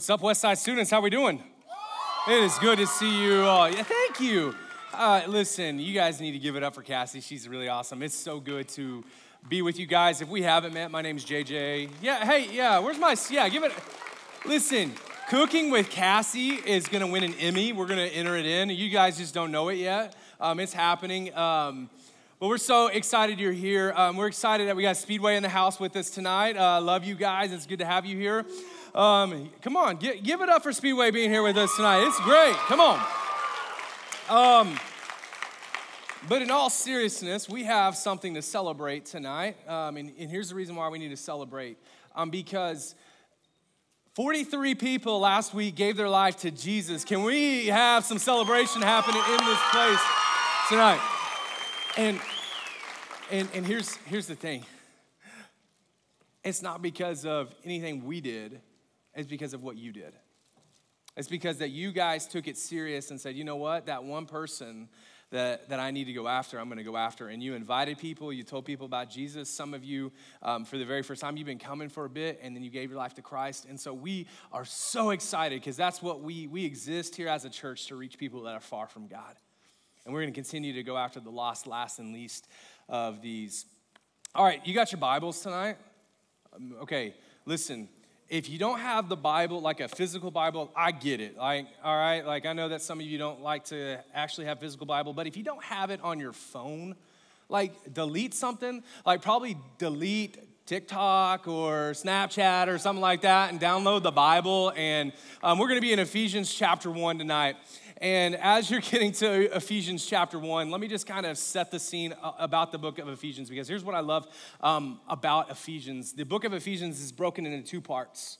What's up, Westside students? How we doing? It is good to see you all. Yeah, thank you. Uh, listen, you guys need to give it up for Cassie. She's really awesome. It's so good to be with you guys. If we haven't met, my name's JJ. Yeah, hey, yeah, where's my, yeah, give it, listen, cooking with Cassie is gonna win an Emmy. We're gonna enter it in. You guys just don't know it yet. Um, it's happening. Um, but we're so excited you're here. Um, we're excited that we got Speedway in the house with us tonight. Uh, love you guys. It's good to have you here. Um, come on, give, give it up for Speedway being here with us tonight. It's great. Come on. Um, but in all seriousness, we have something to celebrate tonight. Um, and, and, here's the reason why we need to celebrate um, because 43 people last week gave their life to Jesus. Can we have some celebration happening in this place tonight? And, and, and here's, here's the thing it's not because of anything we did, it's because of what you did. It's because that you guys took it serious and said, you know what, that one person that, that I need to go after, I'm going to go after. And you invited people, you told people about Jesus. Some of you, um, for the very first time, you've been coming for a bit, and then you gave your life to Christ. And so we are so excited because that's what we, we exist here as a church to reach people that are far from God. And we're going to continue to go after the lost, last, and least of these. All right, you got your Bibles tonight? Um, okay, listen. If you don't have the Bible, like a physical Bible, I get it. Like, all right, like I know that some of you don't like to actually have physical Bible, but if you don't have it on your phone, like delete something, like probably delete TikTok or Snapchat or something like that and download the Bible. And um, we're going to be in Ephesians chapter 1 tonight. And as you're getting to Ephesians chapter 1, let me just kind of set the scene about the book of Ephesians because here's what I love um, about Ephesians. The book of Ephesians is broken into two parts.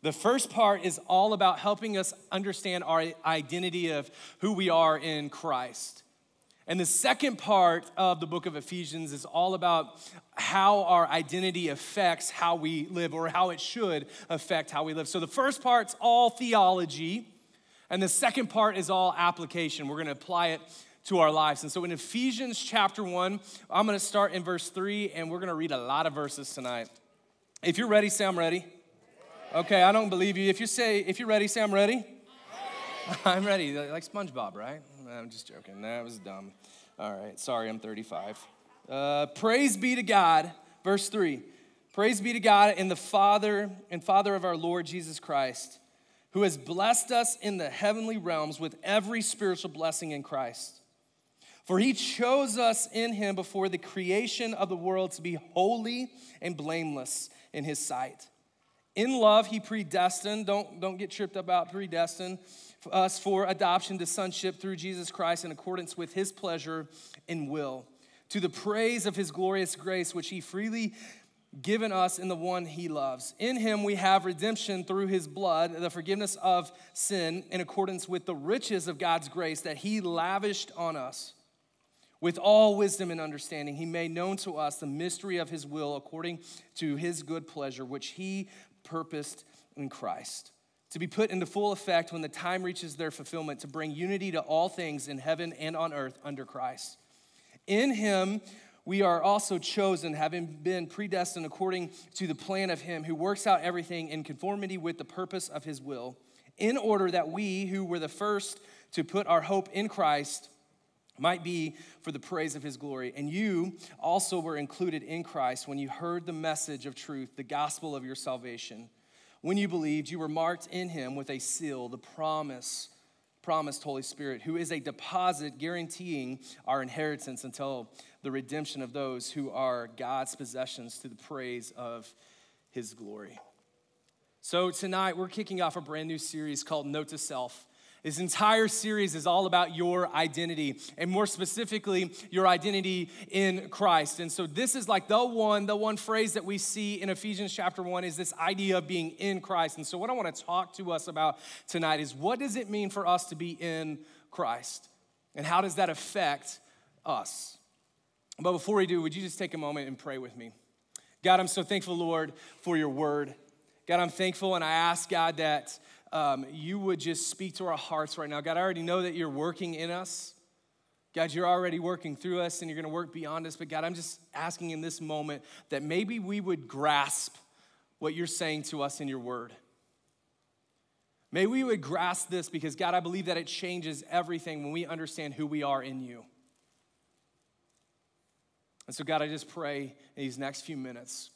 The first part is all about helping us understand our identity of who we are in Christ. And the second part of the book of Ephesians is all about how our identity affects how we live or how it should affect how we live. So the first part's all theology. And the second part is all application. We're going to apply it to our lives. And so in Ephesians chapter 1, I'm going to start in verse 3, and we're going to read a lot of verses tonight. If you're ready, say I'm ready. Okay, I don't believe you. If you say, if you're ready, say I'm ready. I'm ready, like SpongeBob, right? I'm just joking. That was dumb. All right, sorry, I'm 35. Uh, praise be to God, verse 3. Praise be to God and the Father and Father of our Lord Jesus Christ who has blessed us in the heavenly realms with every spiritual blessing in Christ. For he chose us in him before the creation of the world to be holy and blameless in his sight. In love, he predestined, don't, don't get tripped about predestined, us for adoption to sonship through Jesus Christ in accordance with his pleasure and will, to the praise of his glorious grace, which he freely given us in the one he loves. In him we have redemption through his blood, the forgiveness of sin, in accordance with the riches of God's grace that he lavished on us. With all wisdom and understanding, he made known to us the mystery of his will according to his good pleasure, which he purposed in Christ. To be put into full effect when the time reaches their fulfillment, to bring unity to all things in heaven and on earth under Christ. In him, we are also chosen, having been predestined according to the plan of Him who works out everything in conformity with the purpose of His will, in order that we, who were the first to put our hope in Christ, might be for the praise of His glory. And you also were included in Christ when you heard the message of truth, the gospel of your salvation. When you believed, you were marked in Him with a seal, the promise promised Holy Spirit, who is a deposit guaranteeing our inheritance until the redemption of those who are God's possessions to the praise of his glory. So, tonight we're kicking off a brand new series called Note to Self. This entire series is all about your identity, and more specifically, your identity in Christ. And so, this is like the one, the one phrase that we see in Ephesians chapter one is this idea of being in Christ. And so, what I want to talk to us about tonight is what does it mean for us to be in Christ? And how does that affect us? But before we do, would you just take a moment and pray with me? God, I'm so thankful, Lord, for your word. God, I'm thankful and I ask, God, that um, you would just speak to our hearts right now. God, I already know that you're working in us. God, you're already working through us and you're going to work beyond us. But God, I'm just asking in this moment that maybe we would grasp what you're saying to us in your word. May we would grasp this because, God, I believe that it changes everything when we understand who we are in you. And so, God, I just pray in these next few minutes,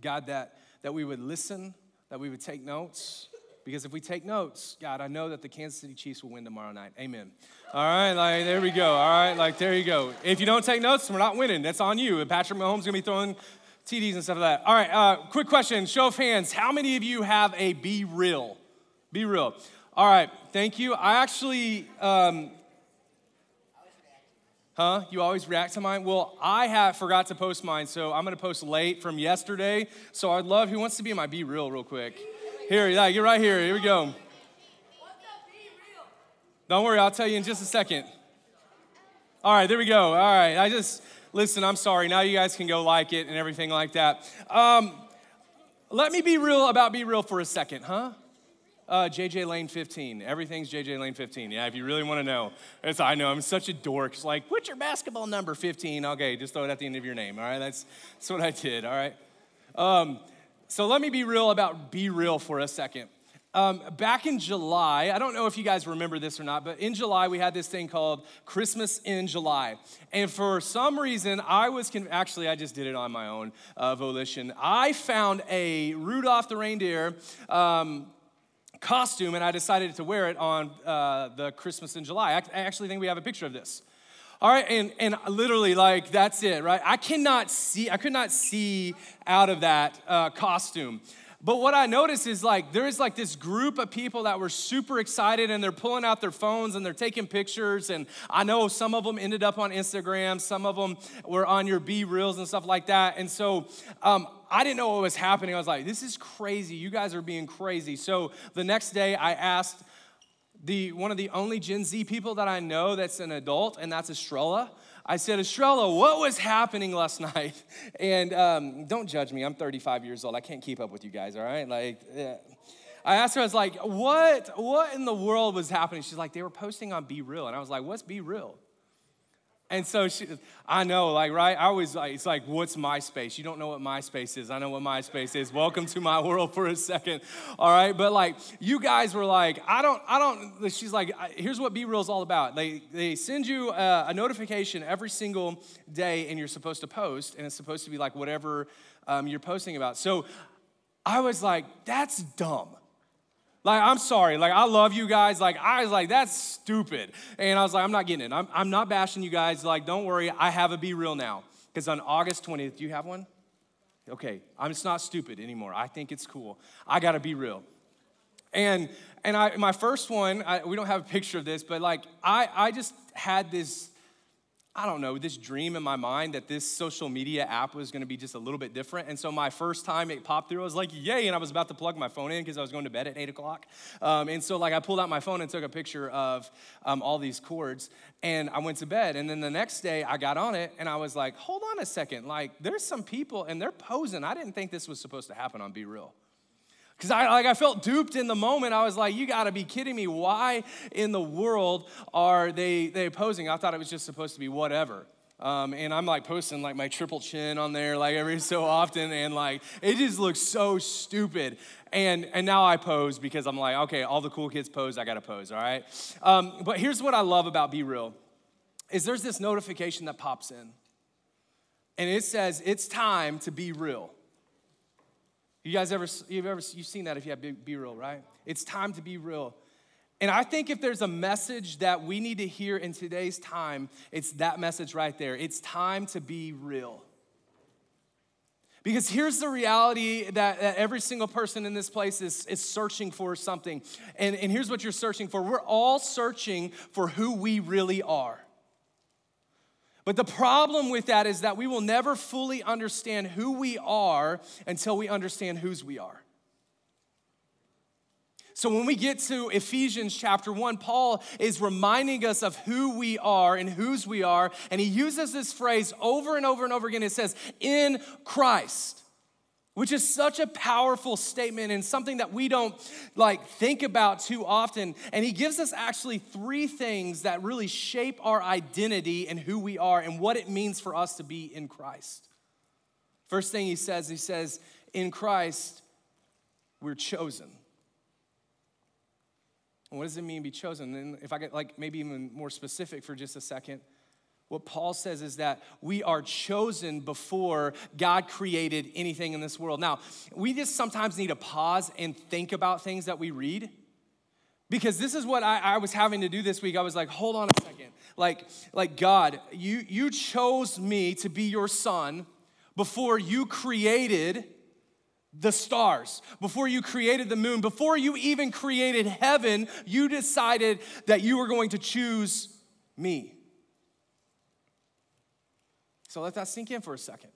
God, that, that we would listen, that we would take notes. Because if we take notes, God, I know that the Kansas City Chiefs will win tomorrow night. Amen. All right, like there we go. All right, like there you go. If you don't take notes, we're not winning. That's on you. And Patrick Mahomes gonna be throwing TDs and stuff like that. All right, uh, quick question. Show of hands. How many of you have a Be Real? Be Real. All right, thank you. I actually um, Huh? You always react to mine? Well, I have forgot to post mine, so I'm gonna post late from yesterday. So I'd love who wants to be my be real real quick. Here, yeah, you're right here. Here we go. Don't worry, I'll tell you in just a second. All right, there we go. All right, I just listen. I'm sorry. Now you guys can go like it and everything like that. Um, let me be real about be real for a second, huh? Uh, JJ Lane 15. Everything's JJ Lane 15. Yeah, if you really want to know. It's, I know, I'm such a dork. It's like, what's your basketball number? 15. Okay, just throw it at the end of your name. All right, that's, that's what I did. All right. Um, so let me be real about be real for a second. Um, back in July, I don't know if you guys remember this or not, but in July we had this thing called Christmas in July. And for some reason, I was con- actually, I just did it on my own uh, volition. I found a Rudolph the reindeer um, costume and I decided to wear it on uh, the Christmas in July. I actually think we have a picture of this. All right, and, and literally, like, that's it, right? I cannot see, I could not see out of that uh, costume. But what I noticed is like there is like this group of people that were super excited and they're pulling out their phones and they're taking pictures. And I know some of them ended up on Instagram, some of them were on your Be Reals and stuff like that. And so um, I didn't know what was happening. I was like, this is crazy. You guys are being crazy. So the next day I asked the one of the only Gen Z people that I know that's an adult, and that's Estrella. I said, Estrella, what was happening last night? And um, don't judge me, I'm 35 years old. I can't keep up with you guys, all right? Like, yeah. I asked her, I was like, what, what in the world was happening? She's like, they were posting on Be Real. And I was like, what's Be Real? And so she, I know, like, right? I was like, it's like, what's MySpace? You don't know what MySpace is. I know what MySpace is. Welcome to my world for a second, all right? But like, you guys were like, I don't, I don't. She's like, here's what Real is all about. They they send you a, a, notification every single day, and you're supposed to post, and it's supposed to be like whatever um, you're posting about. So I was like, that's dumb. Like, I'm sorry. Like, I love you guys. Like, I was like, that's stupid. And I was like, I'm not getting it. I'm, I'm not bashing you guys. Like, don't worry. I have a Be Real now. Because on August 20th, do you have one? Okay, I'm just not stupid anymore. I think it's cool. I got to be real. And and I my first one, I, we don't have a picture of this, but like I I just had this I don't know, this dream in my mind that this social media app was gonna be just a little bit different. And so my first time it popped through, I was like, yay. And I was about to plug my phone in because I was going to bed at eight o'clock. Um, and so, like, I pulled out my phone and took a picture of um, all these cords and I went to bed. And then the next day I got on it and I was like, hold on a second. Like, there's some people and they're posing. I didn't think this was supposed to happen on Be Real. Because I like I felt duped in the moment. I was like, you gotta be kidding me. Why in the world are they they posing? I thought it was just supposed to be whatever. Um, and I'm like posting like my triple chin on there like every so often, and like it just looks so stupid. And and now I pose because I'm like, okay, all the cool kids pose, I gotta pose, all right. Um, but here's what I love about Be Real, is there's this notification that pops in, and it says it's time to be real. You guys ever, you've ever, you've seen that if you have Be, Real, right? It's time to be real. And I think if there's a message that we need to hear in today's time, it's that message right there. It's time to be real. Because here's the reality that, that, every single person in this place is, is searching for something. And, and here's what you're searching for we're all searching for who we really are. But the problem with that is that we will never fully understand who we are until we understand whose we are. So when we get to Ephesians chapter 1, Paul is reminding us of who we are and whose we are. And he uses this phrase over and over and over again. It says, in Christ which is such a powerful statement and something that we don't like think about too often. And he gives us actually three things that really shape our identity and who we are and what it means for us to be in Christ. First thing he says he says in Christ we're chosen. What does it mean to be chosen? And if I get like maybe even more specific for just a second, what Paul says is that we are chosen before God created anything in this world. Now, we just sometimes need to pause and think about things that we read. Because this is what I, I, was having to do this week. I was like, hold on a second. Like, like God, you, you chose me to be your son before you created the stars, before you created the moon, before you even created heaven, you decided that you were going to choose me. So let that sink in for a second.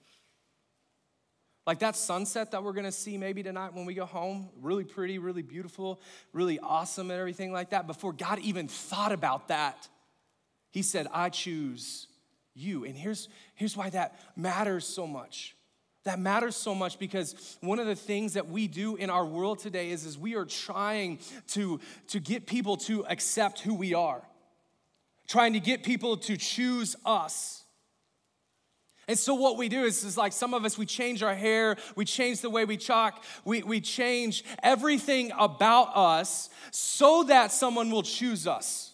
Like that sunset that we're gonna see maybe tonight when we go home, really pretty, really beautiful, really awesome, and everything like that. Before God even thought about that, He said, I choose you. And here's, here's why that matters so much. That matters so much because one of the things that we do in our world today is, is we are trying to, to get people to accept who we are, trying to get people to choose us. And so what we do is, is like some of us, we change our hair, we change the way we talk, we, we change everything about us so that someone will choose us.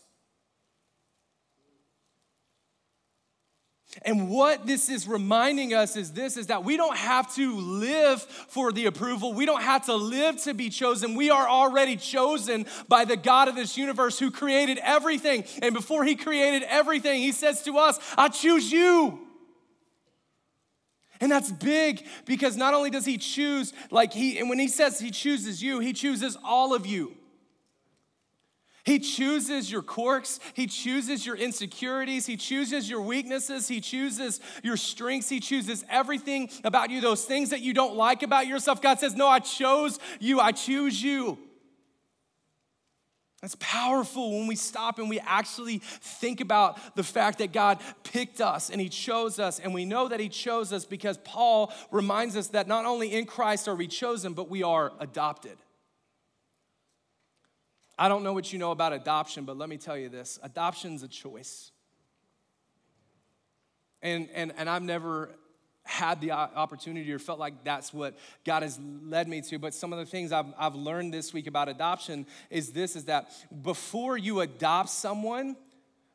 And what this is reminding us is this is that we don't have to live for the approval. We don't have to live to be chosen. We are already chosen by the God of this universe who created everything. And before he created everything, he says to us, I choose you. And that's big because not only does he choose, like he, and when he says he chooses you, he chooses all of you. He chooses your quirks. He chooses your insecurities. He chooses your weaknesses. He chooses your strengths. He chooses everything about you, those things that you don't like about yourself. God says, No, I chose you. I choose you. It's powerful when we stop and we actually think about the fact that God picked us and He chose us. And we know that He chose us because Paul reminds us that not only in Christ are we chosen, but we are adopted. I don't know what you know about adoption, but let me tell you this adoption's a choice. And, and, and I've never had the opportunity or felt like that's what God has led me to. But some of the things I've, I've learned this week about adoption is this is that before you adopt someone,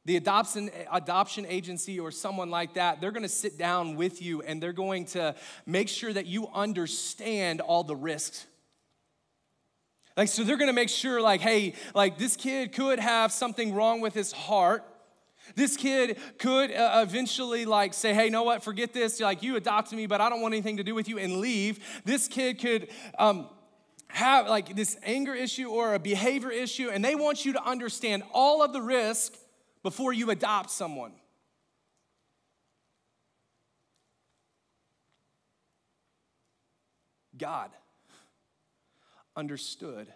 the adoption, adoption agency or someone like that, they're gonna sit down with you and they're going to make sure that you understand all the risks. Like, so they're gonna make sure, like, hey, like this kid could have something wrong with his heart this kid could uh, eventually like say, "Hey, you know what? Forget this. Like you adopted me, but I don't want anything to do with you," and leave. This kid could um, have like this anger issue or a behavior issue, and they want you to understand all of the risk before you adopt someone. God understood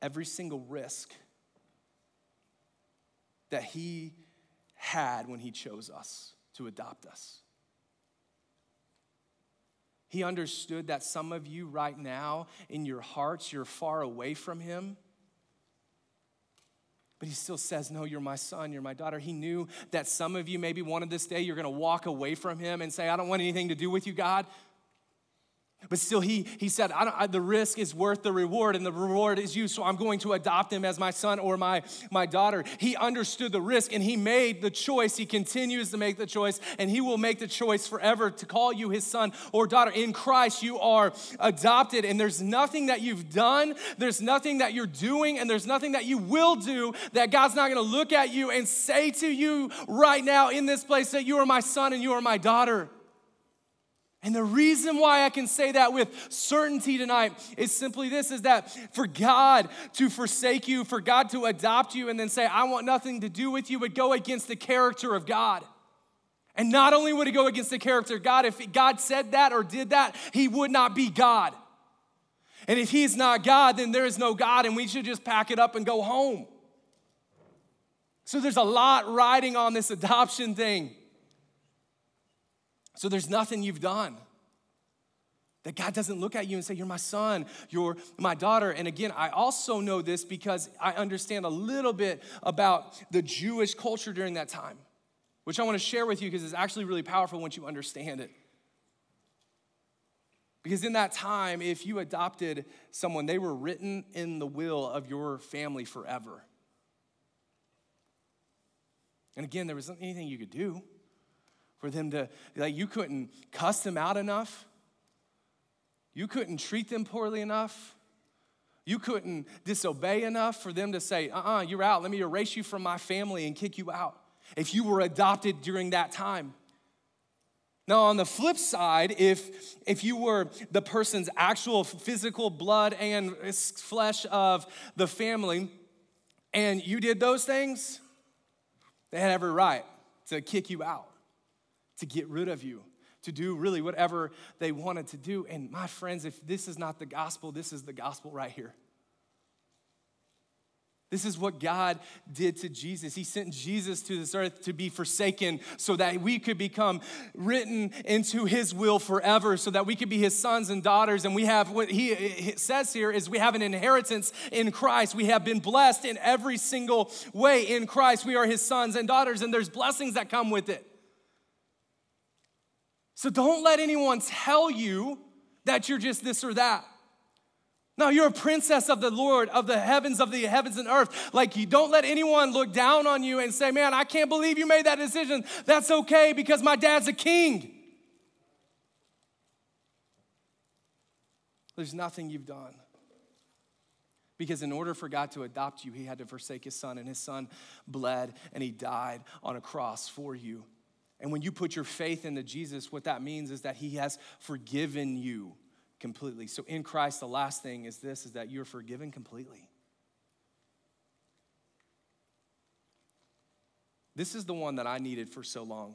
every single risk that He had when He chose us to adopt us. He understood that some of you right now in your hearts, you're far away from Him. But he still says, No, you're my son, you're my daughter. He knew that some of you, maybe of this day, you're gonna walk away from him and say, I don't want anything to do with you, God. But still, he, he said, I I, the risk is worth the reward, and the reward is you, so I'm going to adopt him as my son or my, my daughter. He understood the risk and he made the choice. He continues to make the choice, and he will make the choice forever to call you his son or daughter. In Christ, you are adopted, and there's nothing that you've done, there's nothing that you're doing, and there's nothing that you will do that God's not gonna look at you and say to you right now in this place that you are my son and you are my daughter. And the reason why I can say that with certainty tonight is simply this is that for God to forsake you, for God to adopt you and then say, I want nothing to do with you, would go against the character of God. And not only would it go against the character of God, if God said that or did that, he would not be God. And if he's not God, then there is no God, and we should just pack it up and go home. So there's a lot riding on this adoption thing. So there's nothing you've done that God doesn't look at you and say, You're my son, you're my daughter. And again, I also know this because I understand a little bit about the Jewish culture during that time, which I want to share with you because it's actually really powerful once you understand it. Because in that time, if you adopted someone, they were written in the will of your family forever. And again, there wasn't anything you could do for them to, like, you couldn't cuss them out enough. You couldn't treat them poorly enough. You couldn't disobey enough for them to say, uh uh-uh, uh, you are out. Let me erase you from my family and kick you out. If you were adopted during that time. Now, on the flip side, if, if you were the person's actual physical blood and flesh of the family, and you did those things, they had every right to kick you out, to get rid of you, to do really whatever they wanted to do. And my friends, if this is not the gospel, this is the gospel right here. This is what God did to Jesus. He sent Jesus to this earth to be forsaken so that we could become written into his will forever, so that we could be his sons and daughters. And we have what he says here is we have an inheritance in Christ. We have been blessed in every single way in Christ. We are his sons and daughters, and there's blessings that come with it. So don't let anyone tell you that you're just this or that. No, you're a princess of the Lord, of the heavens, of the heavens and earth. Like, you don't let anyone look down on you and say, Man, I can't believe you made that decision. That's okay because my dad's a king. There's nothing you've done. Because in order for God to adopt you, he had to forsake his son, and his son bled and he died on a cross for you. And when you put your faith into Jesus, what that means is that he has forgiven you completely. So in Christ, the last thing is this is that you're forgiven completely. This is the one that I needed for so long.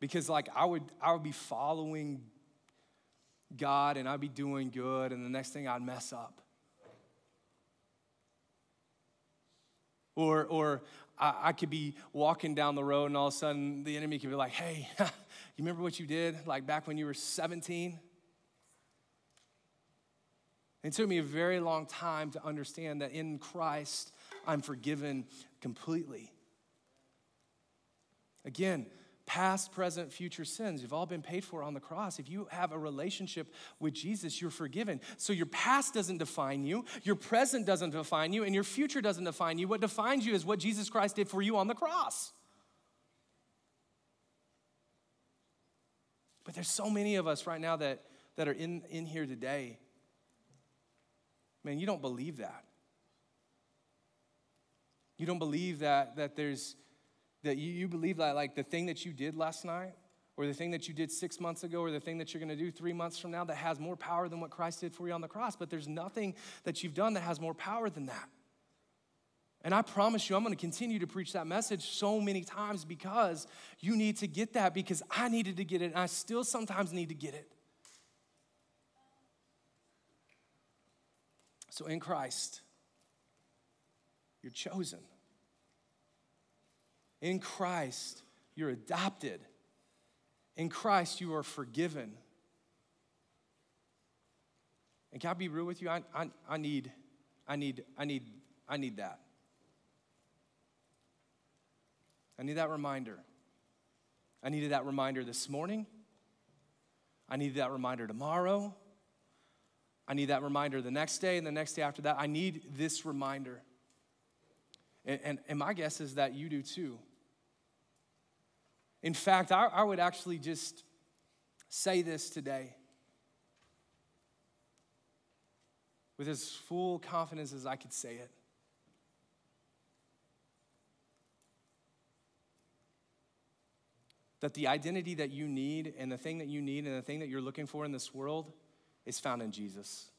Because like I would I would be following God and I'd be doing good and the next thing I'd mess up. Or or I, I could be walking down the road and all of a sudden the enemy could be like, hey, you remember what you did like back when you were 17? It took me a very long time to understand that in Christ, I'm forgiven completely. Again, past, present, future sins. You've all been paid for on the cross. If you have a relationship with Jesus, you're forgiven. So your past doesn't define you, your present doesn't define you, and your future doesn't define you. What defines you is what Jesus Christ did for you on the cross. But there's so many of us right now that, that are in, in here today. Man, you don't believe that. You don't believe that, that there's that you, you believe that like the thing that you did last night or the thing that you did six months ago or the thing that you're going to do three months from now that has more power than what Christ did for you on the cross. But there's nothing that you've done that has more power than that. And I promise you, I'm going to continue to preach that message so many times because you need to get that because I needed to get it and I still sometimes need to get it. So in Christ, you're chosen. In Christ, you're adopted. In Christ, you are forgiven. And can I be real with you? I, I, I need, I need, I need, I need that. I need that reminder. I needed that reminder this morning. I needed that reminder tomorrow. I need that reminder the next day and the next day after that. I need this reminder. And, and, and my guess is that you do too. In fact, I, I would actually just say this today with as full confidence as I could say it. That the identity that you need and the thing that you need and the thing that you're looking for in this world is found in Jesus.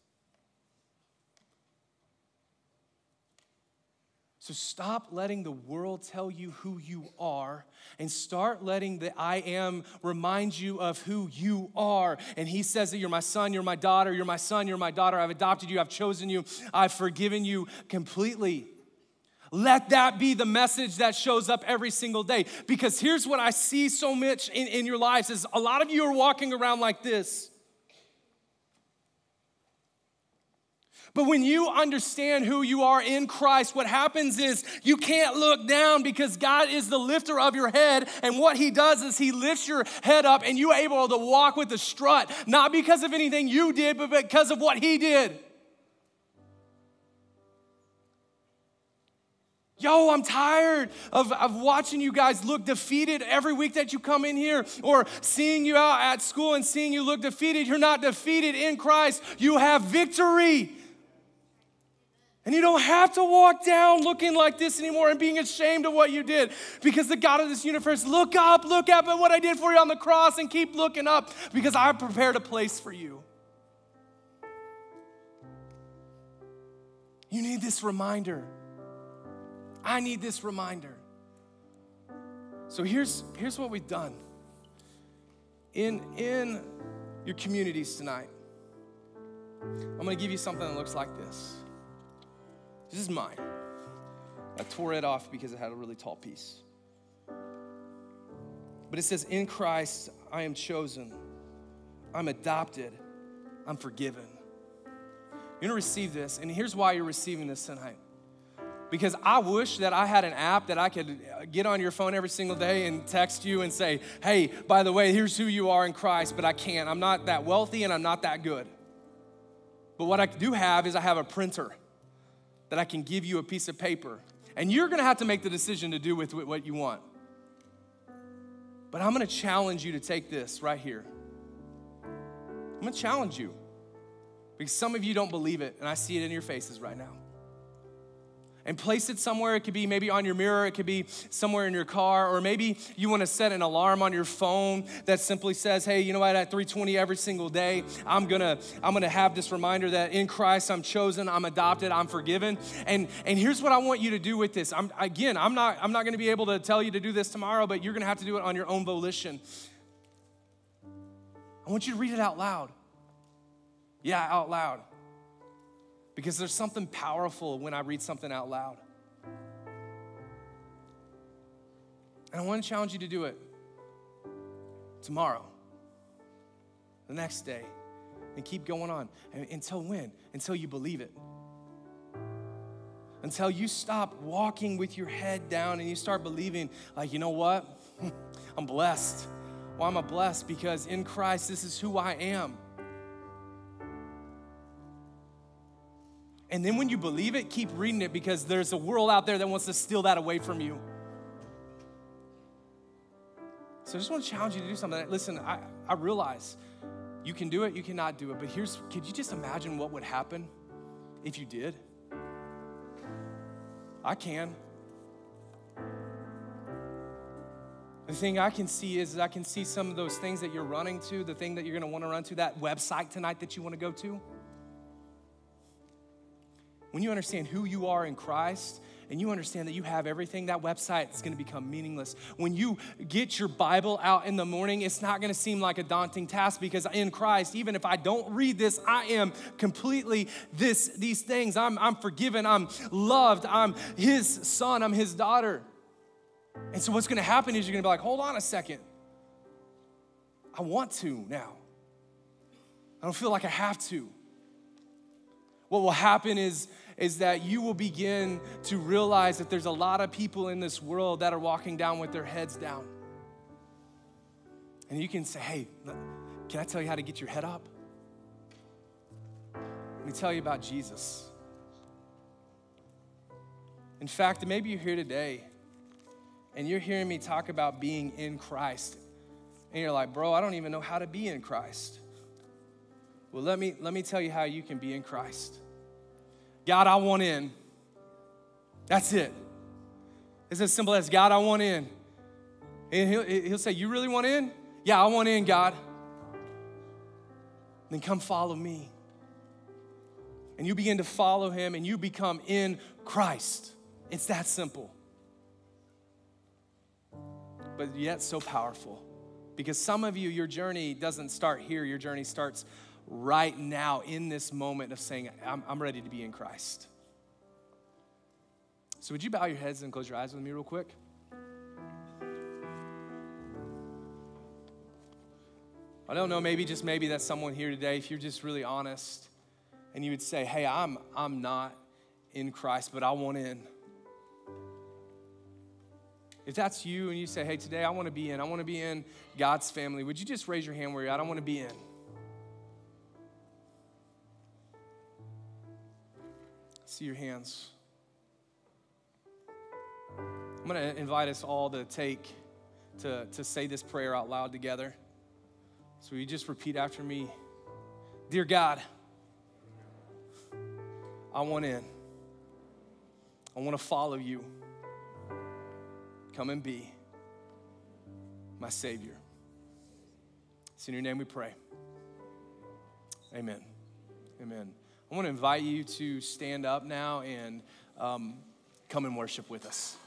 So stop letting the world tell you who you are and start letting the I am remind you of who you are. And he says that you're my son, you're my daughter, you're my son, you're my daughter. I've adopted you, I've chosen you, I've forgiven you completely. Let that be the message that shows up every single day. Because here's what I see so much in, in your lives is a lot of you are walking around like this. But when you understand who you are in Christ, what happens is you can't look down because God is the lifter of your head. And what He does is He lifts your head up and you're able to walk with a strut, not because of anything you did, but because of what He did. Yo, I'm tired of, of watching you guys look defeated every week that you come in here or seeing you out at school and seeing you look defeated. You're not defeated in Christ, you have victory. And you don't have to walk down looking like this anymore and being ashamed of what you did because the God of this universe, look up, look up at what I did for you on the cross and keep looking up because I prepared a place for you. You need this reminder. I need this reminder. So here's, here's what we've done. In, in your communities tonight, I'm gonna give you something that looks like this. This is mine. I tore it off because it had a really tall piece. But it says, In Christ I am chosen, I'm adopted, I'm forgiven. You're gonna receive this, and here's why you're receiving this tonight. Because I wish that I had an app that I could uh, get on your phone every single day and text you and say, hey, by the way, here's who you are in Christ, but I can't. I'm not that wealthy and I'm not that good. But what I do have is I have a printer that I can give you a piece of paper. And you're gonna have to make the decision to do with what you want. But I'm gonna challenge you to take this right here. I'm gonna challenge you because some of you don't believe it, and I see it in your faces right now and place it somewhere. It could be maybe on your mirror, it could be somewhere in your car, or maybe you want to set an alarm on your phone that simply says, "Hey, you know what? At 3:20 every single day, I'm gonna I'm gonna have this reminder that in Christ I'm chosen, I'm adopted, I'm forgiven." And and here's what I want you to do with this. I'm again, I'm not I'm not going to be able to tell you to do this tomorrow, but you're going to have to do it on your own volition. I want you to read it out loud. Yeah, out loud because there's something powerful when I read something out loud. And I want to challenge you to do it tomorrow, the next day, and keep going on. And until when? Until you believe it. Until you stop walking with your head down and you start believing, like, you know what? I'm blessed. Why am I blessed? Because in Christ, this is who I am. And then when you believe it, keep reading it because there's a world out there that wants to steal that away from you. So I just want to challenge you to do something. Listen, I, I realize you can do it, you cannot do it, but here's could you just imagine what would happen if you did? I can. The thing I can see is I can see some of those things that you're running to, the thing that you're gonna wanna run to, that website tonight that you wanna go to when you understand who you are in Christ and you understand that you have everything, that website is going to become meaningless. When you get your Bible out in the morning, it's not going to seem like a daunting task because in Christ, even if I don't read this, I am completely this these things. I'm, I'm forgiven, I'm loved, I'm his son, I'm his daughter. And so what's going to happen is you're going to be like, hold on a second. I want to now. I don't feel like I have to. What will happen is is that you will begin to realize that there's a lot of people in this world that are walking down with their heads down. And you can say, hey, can I tell you how to get your head up? Let me tell you about Jesus. In fact, maybe you're here today and you're hearing me talk about being in Christ. And you're like, bro, I don't even know how to be in Christ. Well, let me, let me tell you how you can be in Christ. God, I want in. That's it. It's as simple as God, I want in. And he'll, he'll say, You really want in? Yeah, I want in, God. Then come follow me. And you begin to follow him and you become in Christ. It's that simple. But yet so powerful. Because some of you, your journey doesn't start here, your journey starts right now in this moment of saying, I'm, I'm ready to be in Christ. So, would you bow your heads and close your eyes with me, real quick? I don't know, maybe just maybe that's someone here today, if you're just really honest, and you would say, Hey, I'm, I'm not in Christ, but I want in. If that's you and you say, Hey, today I want to be in, I want to be in God's family, would you just raise your hand where you're at? I don't want to be in. See your hands. I'm going to invite us all to take, to, to say this prayer out loud together. So you just repeat after me Dear God, I want in. I want to follow you. Come and be my Savior. It's in your name we pray. Amen. Amen. I want to invite you to stand up now and um, come and worship with us.